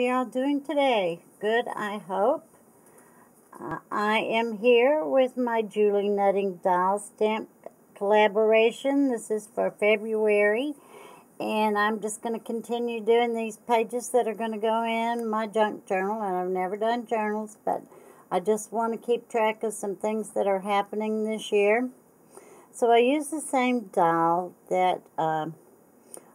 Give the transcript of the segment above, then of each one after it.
y'all doing today? Good, I hope. Uh, I am here with my Julie Nutting Doll Stamp collaboration. This is for February. And I'm just going to continue doing these pages that are going to go in my junk journal. And I've never done journals, but I just want to keep track of some things that are happening this year. So I use the same doll that... Uh,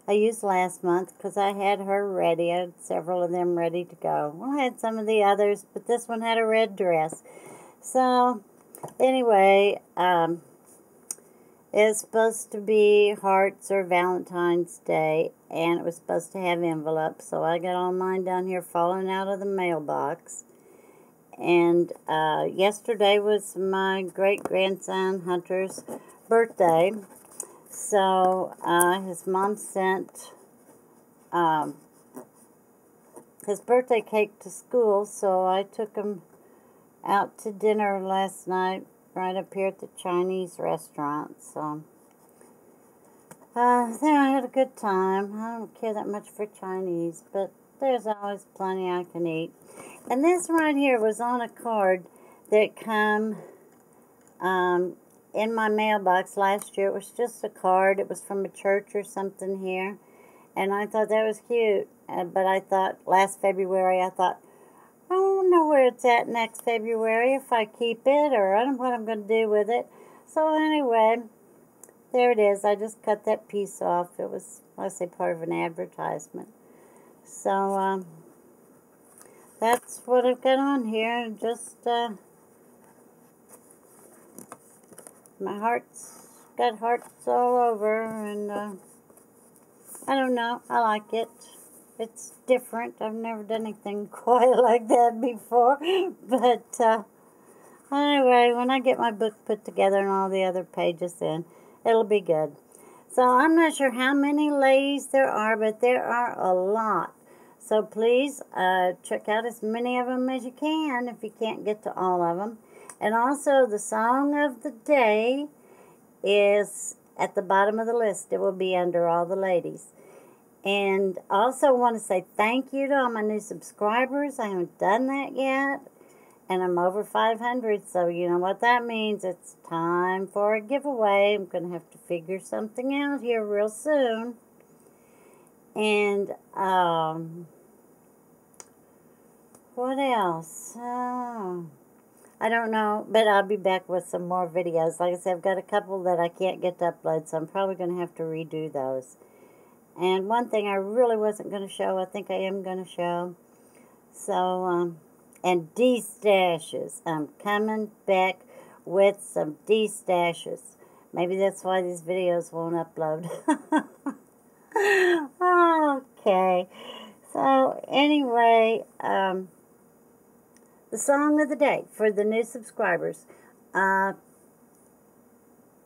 I used last month because I had her ready. I had several of them ready to go. I had some of the others, but this one had a red dress. So, anyway, um, it's supposed to be Hearts or Valentine's Day, and it was supposed to have envelopes. So I got all mine down here falling out of the mailbox. And uh, yesterday was my great grandson Hunter's birthday. So uh, his mom sent um, his birthday cake to school, so I took him out to dinner last night right up here at the Chinese restaurant. So uh, there I had a good time. I don't care that much for Chinese, but there's always plenty I can eat. And this right here was on a card that come um, in my mailbox last year. It was just a card. It was from a church or something here. And I thought that was cute. Uh, but I thought last February, I thought, I don't know where it's at next February if I keep it or I don't know what I'm going to do with it. So anyway, there it is. I just cut that piece off. It was, I say, part of an advertisement. So um, that's what I've got on here. Just uh, my heart's got hearts all over, and uh, I don't know. I like it. It's different. I've never done anything quite like that before. But uh, anyway, when I get my book put together and all the other pages in, it'll be good. So I'm not sure how many ladies there are, but there are a lot. So please uh, check out as many of them as you can if you can't get to all of them. And also, the song of the day is at the bottom of the list. It will be under all the ladies. And also want to say thank you to all my new subscribers. I haven't done that yet. And I'm over 500, so you know what that means. It's time for a giveaway. I'm going to have to figure something out here real soon. And, um, what else? Oh. I don't know, but I'll be back with some more videos. Like I said, I've got a couple that I can't get to upload, so I'm probably going to have to redo those. And one thing I really wasn't going to show, I think I am going to show. So, um, and D-stashes. I'm coming back with some D-stashes. Maybe that's why these videos won't upload. okay. So, anyway, um, the song of the day for the new subscribers. Uh,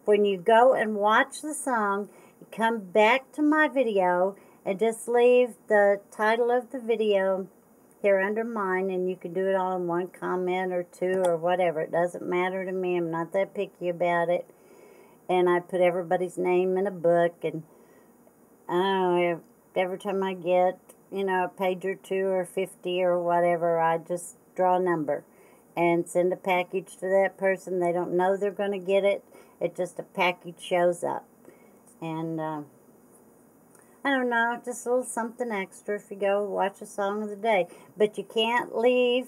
when you go and watch the song, come back to my video and just leave the title of the video here under mine and you can do it all in one comment or two or whatever. It doesn't matter to me. I'm not that picky about it. And I put everybody's name in a book and I know, every time I get, you know, a page or two or 50 or whatever, I just draw a number and send a package to that person. They don't know they're going to get it. It just a package shows up. And uh, I don't know, just a little something extra if you go watch a song of the day. But you can't leave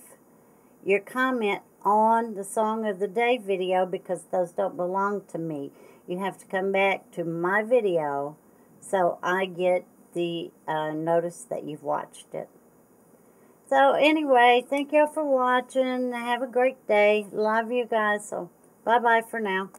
your comment on the song of the day video because those don't belong to me. You have to come back to my video so I get the uh, notice that you've watched it. So anyway, thank you all for watching. Have a great day. Love you guys. So bye-bye for now.